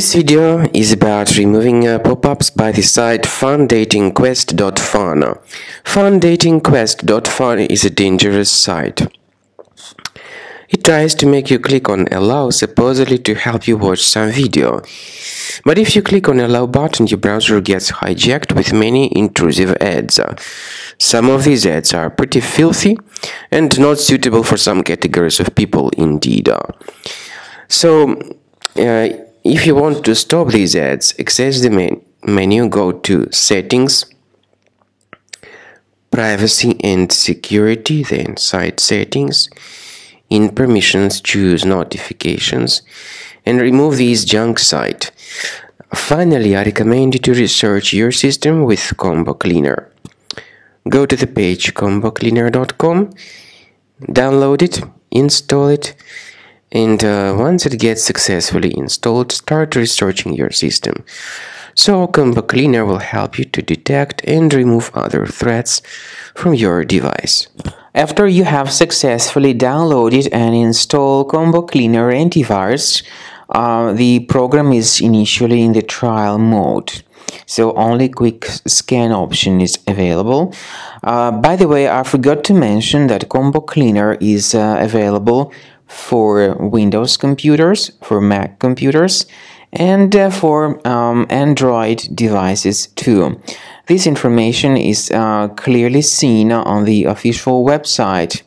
This video is about removing uh, pop-ups by the site fundatingquest.fun. Fundatingquest.fun is a dangerous site. It tries to make you click on allow supposedly to help you watch some video. But if you click on allow button, your browser gets hijacked with many intrusive ads. Some of these ads are pretty filthy and not suitable for some categories of people indeed. So, uh, if you want to stop these ads, access the main menu, go to Settings, Privacy and Security, then Site Settings. In Permissions, choose Notifications and remove these junk site. Finally, I recommend you to research your system with Combo Cleaner. Go to the page combocleaner.com, download it, install it, and uh, once it gets successfully installed, start researching your system. So Combo Cleaner will help you to detect and remove other threats from your device. After you have successfully downloaded and installed Combo Cleaner antivirus, uh, the program is initially in the trial mode so only quick scan option is available uh, by the way I forgot to mention that Combo Cleaner is uh, available for Windows computers, for Mac computers, and uh, for um, Android devices too. This information is uh, clearly seen on the official website,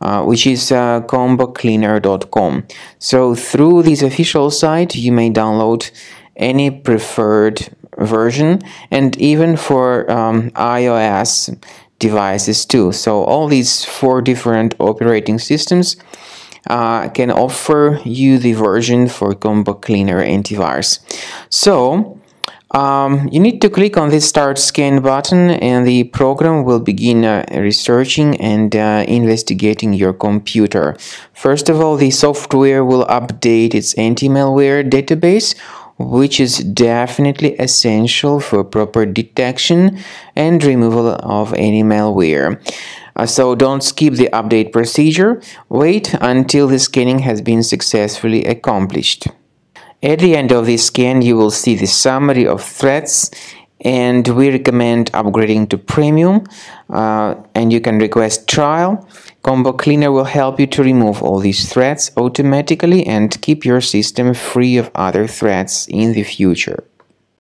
uh, which is uh, combocleaner.com. So through this official site, you may download any preferred version and even for um, iOS devices too. So all these four different operating systems uh, can offer you the version for Combo Cleaner antivirus. So um, you need to click on this start scan button and the program will begin uh, researching and uh, investigating your computer. First of all, the software will update its anti-malware database which is definitely essential for proper detection and removal of any malware. Uh, so don't skip the update procedure, wait until the scanning has been successfully accomplished. At the end of the scan, you will see the summary of threats and we recommend upgrading to premium uh, and you can request trial. Combo cleaner will help you to remove all these threats automatically and keep your system free of other threats in the future